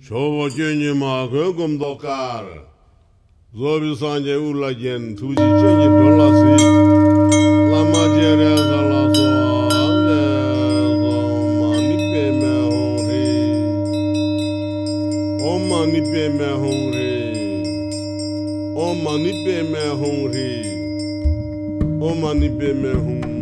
Shobo chenye ma kwe kum dokar. Zobi sanje ula jen tuji chenye dola si. Lama jere sala so ane so ma nipe me hong re. Nipe me hong re. O ma nipe me hong re. O ma nipe me hong.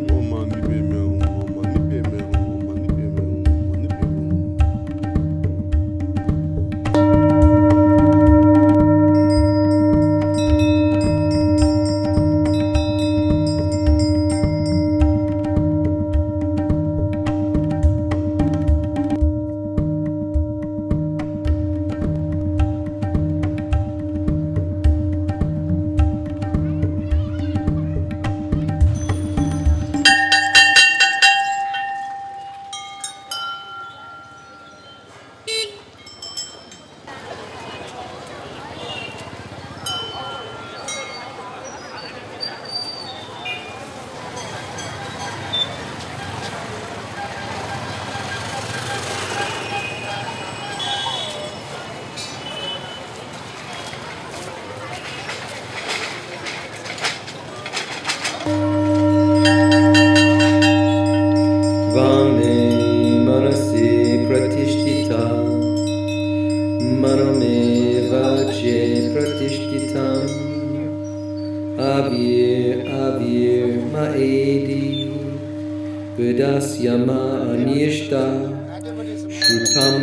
Avir avir maedi. Vedasyama anishta. Shrutam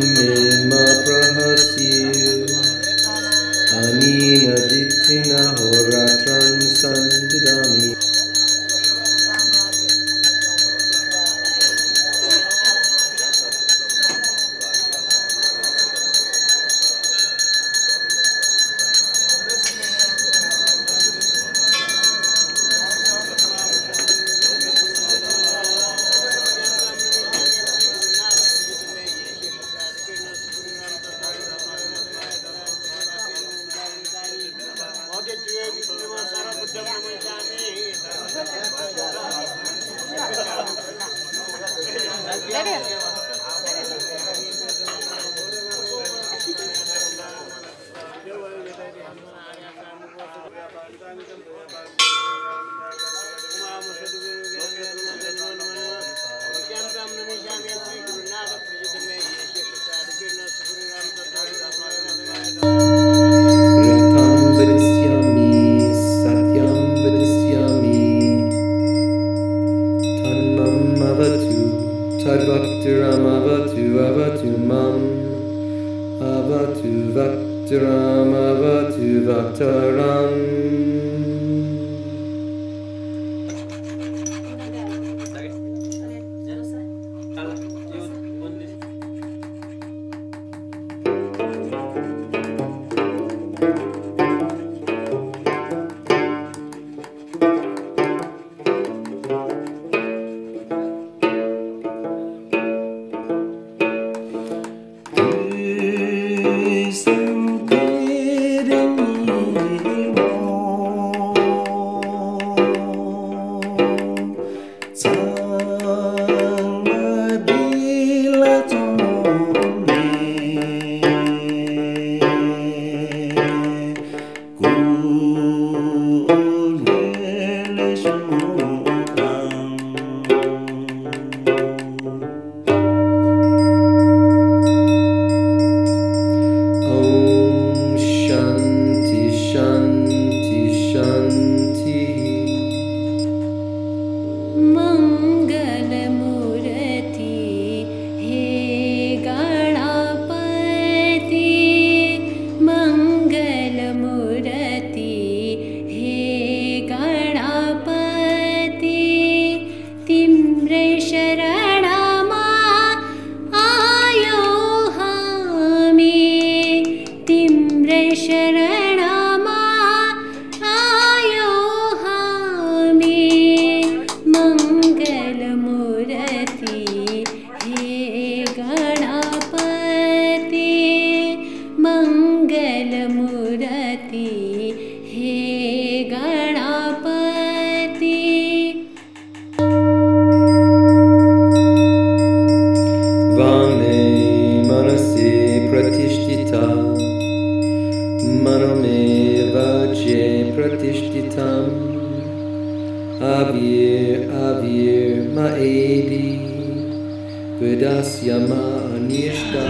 ma prahasir Anina dittina horatram ¿En serio? Tadvaktiram avatu, avatu mam Avatu vaktiram, avatu vaktaram Om pratishtitam avir avir maedi vedasya ma anishka.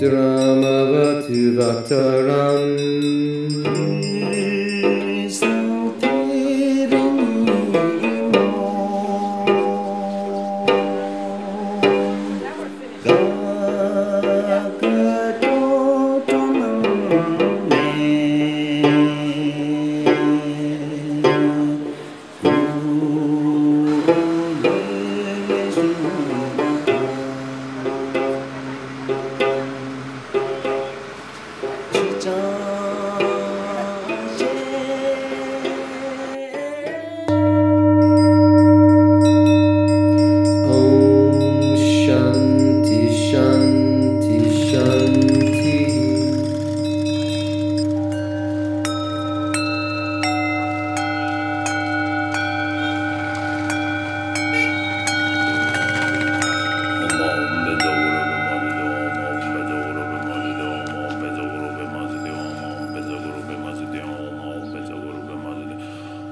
Dramavatu Vaktaram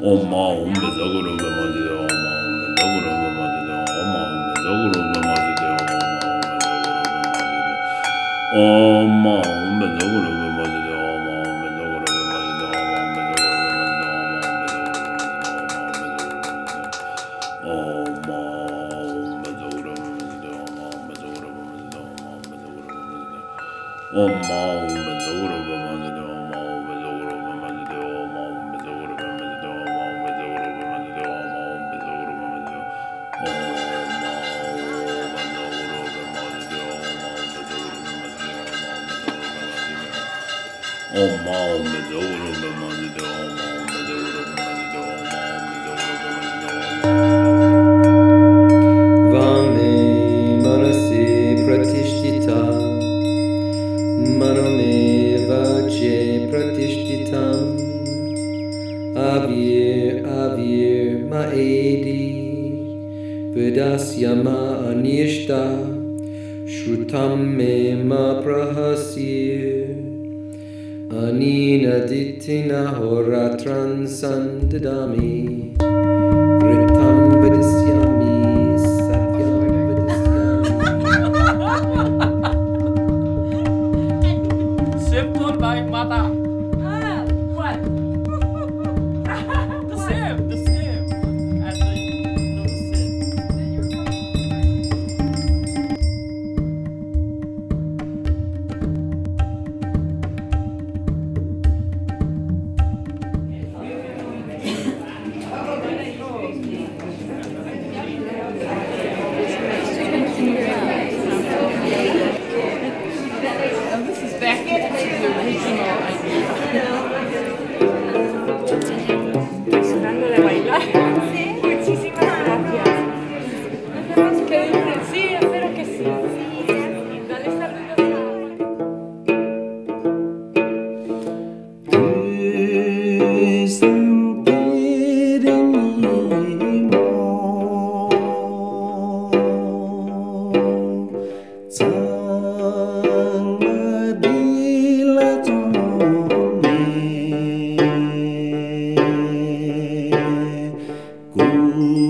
엄마 엄마 저 그러면 맞으세요 엄마 엄마 저거로 왜 맞으세요 엄마 엄마 저거로 왜 맞으세요 엄마 엄마 저거로 왜 맞으세요 엄마 엄마 저거로 왜 맞으세요 엄마 엄마 저거로 왜 맞으세요 엄마 엄마 저거로 왜 맞으세요 엄마 엄마 저거로 왜 맞으세요 엄마 엄마 저거로 왜 맞으세요 엄마 엄마 저거로 왜 맞으세요 엄마 엄마 저거로 왜 맞으세요 엄마 엄마 저거로 왜 맞으세요 엄마 엄마 저거로 왜 Vidasyama anishta. Shrutam me ma prahasir Anina dittina horatran santidami. Guru.